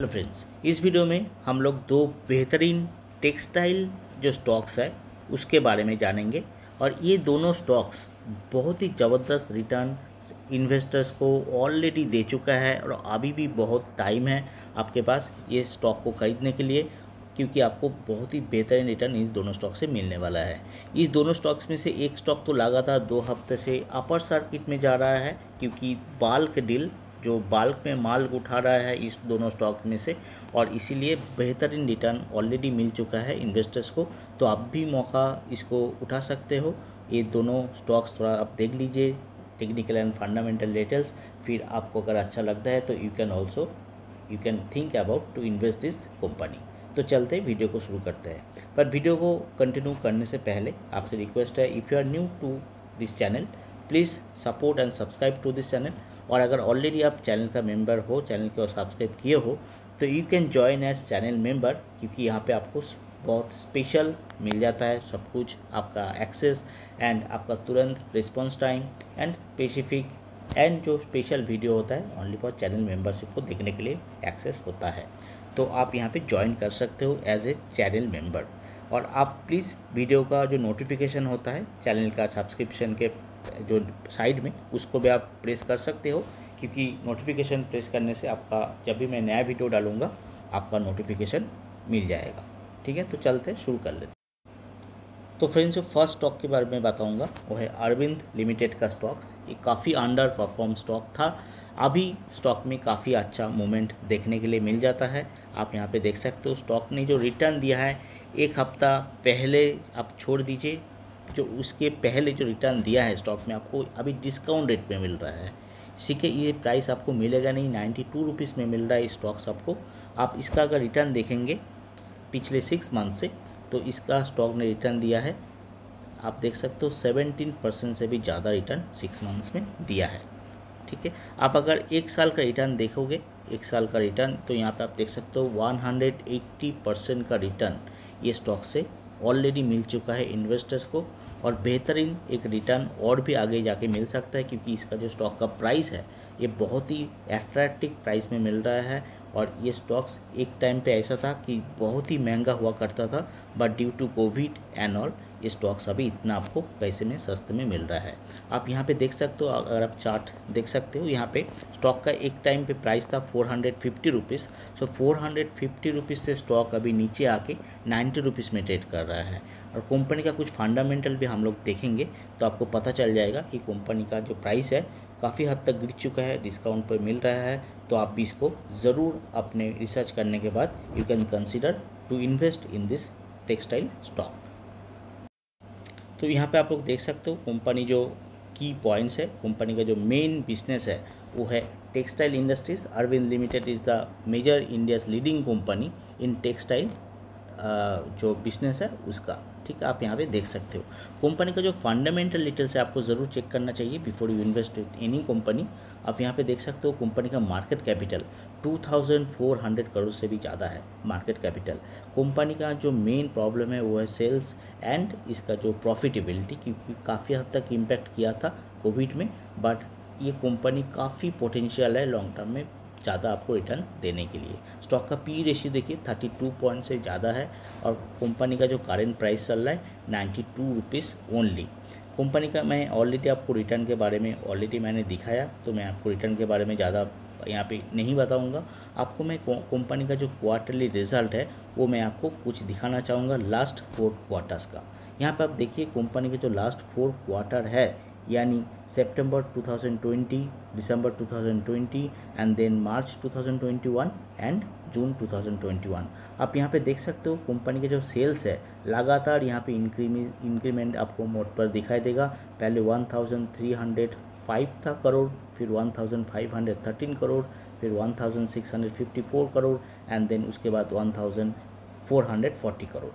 Hello friends, इस video में हम लोग दो बेहतरीन टेक्सटाइल जो स्टॉक्स है, उसके बारे में जानेंगे और ये दोनों स्टॉक्स बहुत ही ज़बरदस्त रिटर्न इन्वेस्टर्स को ऑलरेडी दे चुका है और अभी भी बहुत टाइम है आपके पास ये स्टॉक को ख़रीदने के लिए, क्योंकि आपको बहुत ही बेहतरीन रिटर्न इस दोनों स्टॉक से मिलने वाला है। इस दोनों स्टॉक्स में से एक स्टॉक तो लगातार दो हफ़्ते से अपर सर्किट में जा रहा है, क्योंकि बाल्क डील जो बाल्क में माल उठा रहा है इस दोनों स्टॉक में से, और इसीलिए बेहतरीन रिटर्न ऑलरेडी मिल चुका है इन्वेस्टर्स को तो आप भी मौका इसको उठा सकते हो। ये दोनों स्टॉक्स थोड़ा आप देख लीजिए टेक्निकल एंड फंडामेंटल डिटेल्स फिर आपको अगर अच्छा लगता है तो you can also you can think about to invest this company तो चलते वीडियो को शुरू करते हैं। पर वीडियो को कंटिन्यू करने से पहले आपसे रिक्वेस्ट है if you are new to this channel please support and subscribe to this channel और अगर ऑलरेडी आप चैनल का मेंबर हो चैनल को सब्सक्राइब किए हो तो you can join as channel member क्योंकि यहाँ पे आपको बहुत स्पेशल मिल जाता है, सब कुछ आपका एक्सेस एंड आपका तुरंत response time and specific and जो स्पेशल वीडियो होता है ओनली फॉर चैनल मेंबरशिप को देखने के लिए एक्सेस होता है। तो आप यहाँ पे ज्वाइन कर सकते हो एज ए चैनल मेंबर और आप प्लीज़ वीडियो का जो नोटिफिकेशन होता है चैनल का सब्सक्रिप्शन के जो साइड में, उसको भी आप प्रेस कर सकते हो, क्योंकि नोटिफिकेशन प्रेस करने से आपका, जब भी मैं नया वीडियो डालूँगा, आपका नोटिफिकेशन मिल जाएगा। ठीक है? तो चलते, शुरू कर लेते तो फ्रेंड्स जो फ़र्स्ट स्टॉक के बारे में बताऊँगा, वो है अरविंद लिमिटेड का स्टॉक्स ये काफ़ी अंडर परफॉर्म स्टॉक था। अभी स्टॉक में काफ़ी अच्छा मूवमेंट देखने के लिए मिल जाता है। आप यहाँ पे देख सकते हो स्टॉक ने जो रिटर्न दिया है एक हफ़्ता पहले आप छोड़ दीजिए, जो उसके पहले जो रिटर्न दिया है स्टॉक में आपको, अभी डिस्काउंट रेट में मिल रहा है। ठीक है ये प्राइस आपको मिलेगा नहीं नाइन्टी टू रुपीज़ में मिल रहा है स्टॉक्स आपको। आप इसका अगर रिटर्न देखेंगे, पिछले सिक्स मंथ से तो इसका स्टॉक ने रिटर्न दिया है। आप देख सकते हो सेवेंटीन परसेंट से भी ज़्यादा रिटर्न सिक्स मंथ्स में दिया है। ठीक है? आप अगर एक साल का रिटर्न देखोगे, एक साल का रिटर्न तो यहाँ पे आप देख सकते हो वन हंड्रेड एट्टी परसेंट का रिटर्न ये स्टॉक से ऑलरेडी मिल चुका है इन्वेस्टर्स को और बेहतरीन एक रिटर्न और भी आगे जाके मिल सकता है क्योंकि इसका जो स्टॉक का प्राइस है, ये बहुत ही एट्रैक्टिव प्राइस में मिल रहा है और ये स्टॉक्स एक टाइम पे ऐसा था कि बहुत ही महँगा हुआ करता था but due to Covid and all ये स्टॉक्स अभी इतना आपको पैसे में सस्ते में मिल रहा है। आप यहाँ पे देख सकते हो, अगर आप चार्ट देख सकते हो, यहाँ पे स्टॉक का एक टाइम पे प्राइस था four hundred fifty rupees so four hundred fifty rupees से स्टॉक अभी नीचे आके नाइन्टी रुपीज़ में ट्रेड कर रहा है। और कंपनी का कुछ फंडामेंटल भी हम लोग देखेंगे तो आपको पता चल जाएगा कि कंपनी का जो प्राइस है, काफ़ी हद तक गिर चुका है, डिस्काउंट पर मिल रहा है। तो आप भी इसको ज़रूर अपने रिसर्च करने के बाद you can consider to invest in this textile stock. तो यहाँ पे आप लोग देख सकते हो कंपनी जो की पॉइंट्स है कंपनी का जो मेन बिज़नेस है, वो है textile industries Arvind limited is the major India's leading company in textile जो बिज़नेस है उसका। ठीक है आप यहाँ पे देख सकते हो। कंपनी का जो फंडामेंटल डिटेल्स है, आपको ज़रूर चेक करना चाहिए before you invest any company आप यहाँ पे देख सकते हो कंपनी का मार्केट कैपिटल 2400 करोड़ से भी ज़्यादा है मार्केट कैपिटल कंपनी का जो मेन प्रॉब्लम है वो है सेल्स एंड इसका जो प्रॉफिटेबिलिटी क्योंकि काफ़ी हद तक इम्पैक्ट किया था कोविड में बट ये कंपनी काफ़ी पोटेंशियल है लॉन्ग टर्म में ज़्यादा आपको रिटर्न देने के लिए। स्टॉक का पी रेशियो देखिए थर्टी टू पॉइंट से ज़्यादा है और कंपनी का जो करेंट प्राइस चल रहा है ninety two rupees only company का मैं ऑलरेडी आपको रिटर्न के बारे में ऑलरेडी मैंने दिखाया तो मैं आपको रिटर्न के बारे में ज़्यादा यहाँ पे नहीं बताऊँगा। आपको मैं कंपनी का जो क्वार्टरली रिज़ल्ट है, वो मैं आपको कुछ दिखाना चाहूँगा लास्ट फोर क्वार्टर्स का। यहाँ पे आप देखिए कंपनी के जो लास्ट फोर क्वार्टर है, यानी September 2020 December 2020 and then March 2021 and June 2021 आप यहाँ पे देख सकते हो कंपनी के जो सेल्स है, लगातार यहाँ पे इंक्रीमेंट इंक्रीमेंट आपको मोड पर दिखाई देगा। पहले 1305 था करोड़, फिर 1513 करोड़, फिर 1654 करोड़ एंड देन उसके बाद 1440 करोड़।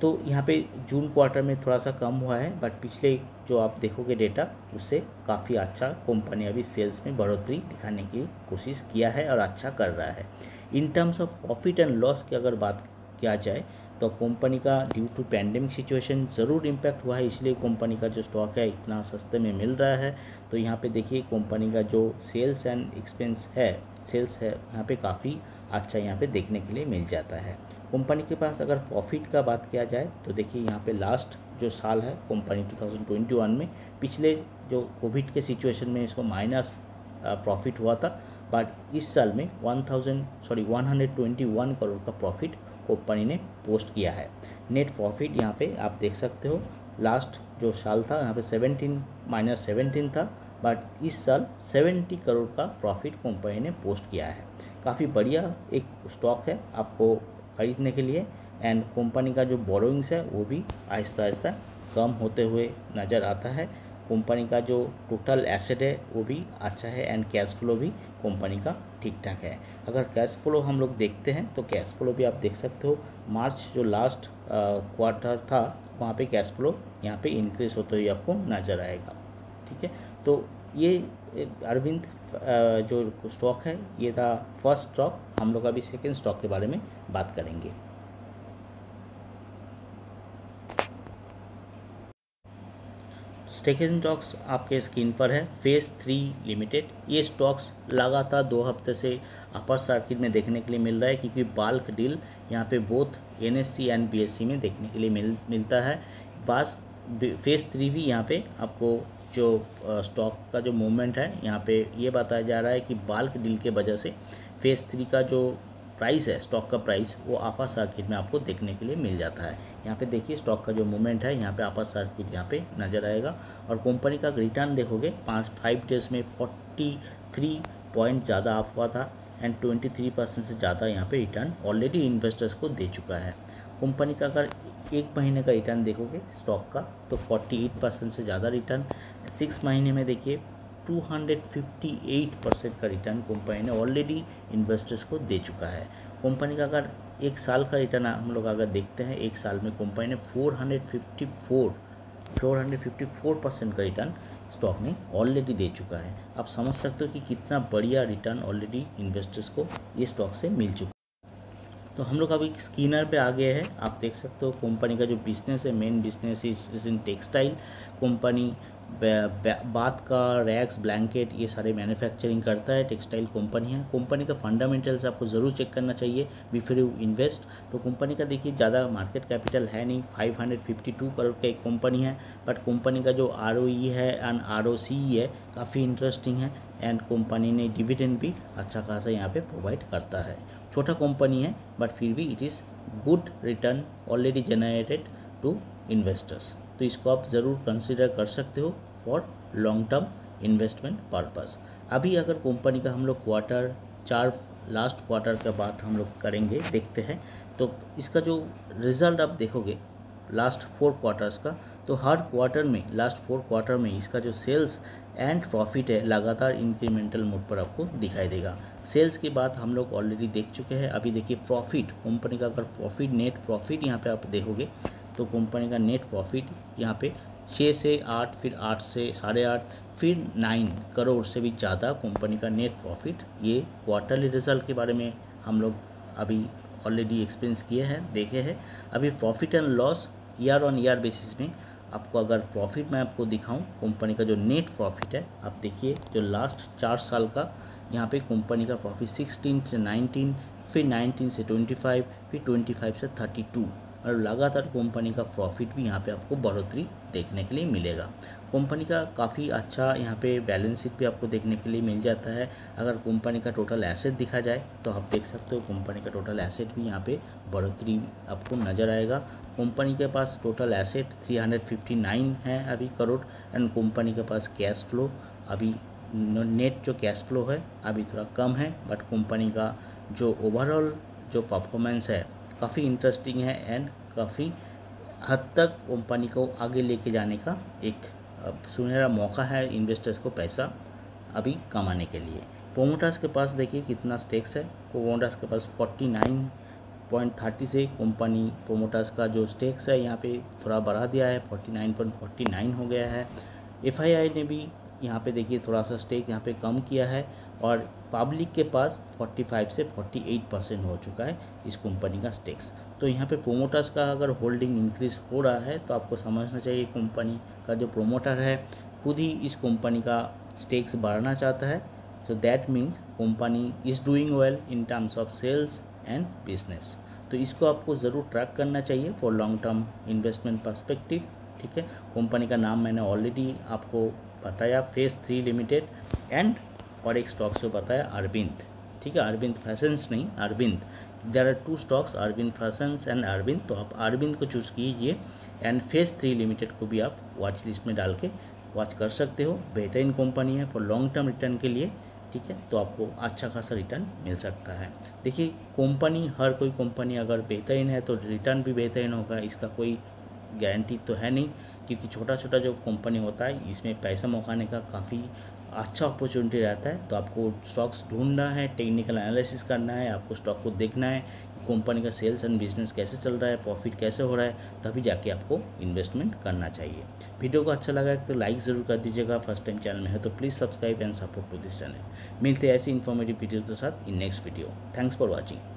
तो यहाँ पे जून क्वार्टर में थोड़ा सा कम हुआ है बट पिछले जो आप देखोगे डेटा उससे काफ़ी अच्छा कंपनी अभी सेल्स में बढ़ोतरी दिखाने की कोशिश किया है और अच्छा कर रहा है। In terms of profit and loss की अगर बात किया जाए तो कंपनी का ड्यू टू पैंडमिक सिचुएशन ज़रूर इम्पैक्ट हुआ है, इसलिए कंपनी का जो स्टॉक है इतना सस्ते में मिल रहा है। तो यहाँ पे देखिए कंपनी का जो सेल्स एंड एक्सपेंस है सेल्स है, यहाँ पे काफ़ी अच्छा यहाँ पे देखने के लिए मिल जाता है। कंपनी के पास अगर प्रॉफिट का बात किया जाए तो देखिए यहाँ पे लास्ट जो साल है कंपनी 2021 में, पिछले जो कोविड के सिचुएशन में इसको माइनस प्रॉफिट हुआ था बट इस साल में 1000 सॉरी 121 करोड़ का प्रॉफिट कंपनी ने पोस्ट किया है। नेट प्रॉफिट यहाँ पे आप देख सकते हो। लास्ट जो साल था, यहाँ पे 17 माइनस सेवनटीन था। बट इस साल 70 करोड़ का प्रॉफिट कंपनी ने पोस्ट किया है। काफ़ी बढ़िया एक स्टॉक है आपको खरीदने के लिए। एंड कंपनी का जो बोरोइंग्स है, वो भी आहिस्ता आहिस्ता कम होते हुए नज़र आता है। कंपनी का जो टोटल एसेट है, वो भी अच्छा है एंड कैश फ्लो भी कंपनी का ठीक ठाक है। अगर कैश फ्लो हम लोग देखते हैं तो कैश फ्लो भी आप देख सकते हो। मार्च जो लास्ट क्वार्टर था, वहाँ पे कैश फ्लो यहाँ पे इंक्रीज होते हुए आपको नज़र आएगा। ठीक है? तो ये अरविंद जो स्टॉक है, ये था फ़र्स्ट स्टॉक हम लोग अभी सेकेंड स्टॉक के बारे में बात करेंगे। सेकेंड स्टॉक्स आपके स्क्रीन पर है। फ़ेज़ थ्री लिमिटेड, ये स्टॉक्स लगातार दो हफ़्ते से अपर सर्किट में देखने के लिए मिल रहा है, क्योंकि बाल्क डील यहाँ पे बोथ एनएससी एंड बीएससी में देखने के लिए मिल, मिलता है। बस फ़ेज़ थ्री भी यहाँ पे आपको जो स्टॉक का जो मूवमेंट है, यहाँ पे ये बताया जा रहा है कि बाल्क डील के वजह से फ़ेज़ थ्री का जो प्राइस है स्टॉक का प्राइस वो आपा सर्किट में आपको देखने के लिए मिल जाता है। यहाँ पे देखिए स्टॉक का जो मूवमेंट है, यहाँ पे आपा सर्किट यहाँ पे नज़र आएगा। और कंपनी का रिटर्न देखोगे, पाँच फाइव डेज़ में फोर्टी थ्री पॉइंट ज़्यादा आप हुआ था एंड ट्वेंटी थ्री परसेंट से ज़्यादा यहाँ पे रिटर्न ऑलरेडी इन्वेस्टर्स को दे चुका है। कंपनी का अगर एक महीने का रिटर्न देखोगे स्टॉक का तो 48 परसेंट से ज़्यादा रिटर्न सिक्स महीने में देखिए 258 परसेंट का रिटर्न कंपनी ने ऑलरेडी इन्वेस्टर्स को दे चुका है। कंपनी का अगर एक साल का रिटर्न हम लोग अगर देखते हैं, एक साल में कंपनी ने 454 454 परसेंट का रिटर्न स्टॉक ने ऑलरेडी दे चुका है। आप समझ सकते हो कि कितना बढ़िया रिटर्न ऑलरेडी इन्वेस्टर्स को ये स्टॉक से मिल चुका है। तो हम लोग अभी स्कीनर पे आ गए हैं। आप देख सकते हो कंपनी का जो बिज़नेस है main business is in textile company बात का रैक्स, ब्लैंकेट, ये सारे मैन्युफैक्चरिंग करता है टेक्सटाइल कंपनी है। कंपनी का फंडामेंटल्स आपको ज़रूर चेक करना चाहिए। बिफोर यू इन्वेस्ट तो कंपनी का देखिए, ज़्यादा मार्केट कैपिटल है नहीं। 552 करोड़ का एक कंपनी है। बट कंपनी का जो आरओई है एंड आर है, काफ़ी इंटरेस्टिंग है। एंड कंपनी ने डिविडेंड भी अच्छा खासा यहाँ पे प्रोवाइड करता है। छोटा कंपनी है बट फिर भी it is good return already generated to investors तो इसको आप ज़रूर कंसिडर कर सकते हो for long term investment purpose अभी अगर कंपनी का हम लोग क्वार्टर चार लास्ट क्वार्टर का बात हम लोग करेंगे, देखते हैं तो इसका जो रिज़ल्ट आप देखोगे लास्ट फोर क्वार्टर्स का तो हर क्वार्टर में लास्ट फोर क्वार्टर में इसका जो सेल्स एंड प्रॉफिट है, लगातार इंक्रीमेंटल मोड पर आपको दिखाई देगा। सेल्स की बात हम लोग ऑलरेडी देख चुके हैं। अभी देखिए प्रॉफिट कंपनी का अगर प्रॉफिट नेट प्रॉफिट यहाँ पे आप देखोगे तो कंपनी का नेट प्रॉफिट यहाँ पे छः से आठ, फिर आठ से साढ़े आठ, फिर नाइन करोड़ से भी ज़्यादा कंपनी का नेट प्रॉफिट ये क्वार्टरली रिज़ल्ट के बारे में हम लोग अभी ऑलरेडी एक्सपीरियंस किए हैं, देखे हैं। अभी profit and loss year on year basis में आपको अगर प्रॉफिट मैं आपको दिखाऊँ कंपनी का जो नेट प्रॉफिट है, आप देखिए, जो लास्ट चार साल का यहाँ पे कंपनी का प्रॉफिट सिक्सटीन से नाइनटीन फिर नाइनटीन से ट्वेंटी फाइव फिर ट्वेंटी फाइव से थर्टी टू और लगातार कंपनी का प्रॉफिट भी यहाँ पे आपको बढ़ोतरी देखने के लिए मिलेगा। कंपनी का काफ़ी अच्छा यहाँ पे बैलेंस शीट भी आपको देखने के लिए मिल जाता है। अगर कंपनी का टोटल एसेट दिखा जाए तो आप देख सकते हो कंपनी का टोटल एसेट भी यहाँ पे बढ़ोतरी आपको नज़र आएगा। कंपनी के पास टोटल एसेट 359 है अभी करोड़ एंड कंपनी के पास कैश फ्लो अभी नेट जो कैश फ्लो है, अभी थोड़ा कम है बट कंपनी का जो ओवरऑल जो परफॉर्मेंस है, काफ़ी इंटरेस्टिंग है एंड काफ़ी हद तक कंपनी को आगे लेके जाने का एक सुनहरा मौका है इन्वेस्टर्स को पैसा अभी कमाने के लिए। पोमोटास के पास देखिए कितना स्टेक्स है। पोमोटास के पास फोर्टी नाइन पॉइंट थर्टी से कंपनी प्रोमोटर्स का जो स्टेक्स है, यहाँ पे थोड़ा बढ़ा दिया है। Forty nine point forty nine हो गया है। एफआईआई ने भी यहाँ पे देखिए थोड़ा सा स्टेक यहाँ पे कम किया है और पब्लिक के पास 45 से 48 परसेंट हो चुका है इस कंपनी का स्टेक्स तो यहाँ पे प्रोमोटर्स का अगर होल्डिंग इंक्रीज हो रहा है तो आपको समझना चाहिए कंपनी का जो प्रोमोटर है, खुद ही इस कंपनी का स्टेक्स बढ़ाना चाहता है। So that means company is doing well in terms of sales and business तो इसको आपको ज़रूर ट्रैक करना चाहिए for long term investment perspective ठीक है? कंपनी का नाम मैंने ऑलरेडी आपको बताया, फेस थ्री लिमिटेड एंड और एक स्टॉक से बताया, अरविंद। ठीक है, अरविंद फैशंस नहीं, Arvind. There are two stocks Arvind Fashions and Arvind. तो आप अरविंद को चूज़ कीजिए एंड फेस थ्री लिमिटेड को भी आप वॉच लिस्ट में डाल के वॉच कर सकते हो। बेहतरीन कंपनी है फॉर लॉन्ग टर्म रिटर्न के लिए। ठीक है तो आपको अच्छा खासा रिटर्न मिल सकता है। देखिए कंपनी हर कोई कंपनी अगर बेहतरीन है तो रिटर्न भी बेहतरीन होगा, इसका कोई गारंटी तो है नहीं। क्योंकि छोटा छोटा जो कंपनी होता है, इसमें पैसा मौकाने का काफ़ी अच्छा अपॉर्चुनिटी रहता है। तो आपको स्टॉक्स ढूंढना है टेक्निकल एनालिसिस करना है, आपको स्टॉक को देखना है कि कंपनी का सेल्स एंड बिज़नेस कैसे चल रहा है प्रॉफिट कैसे हो रहा है, तभी जाके आपको इन्वेस्टमेंट करना चाहिए। वीडियो को अच्छा लगा तो लाइक ज़रूर कर दीजिएगा। फ़र्स्ट टाइम चैनल में है तो please subscribe and support to this channel मिलते हैं ऐसी इन्फॉर्मेटिव वीडियो के साथ in next video thanks for watching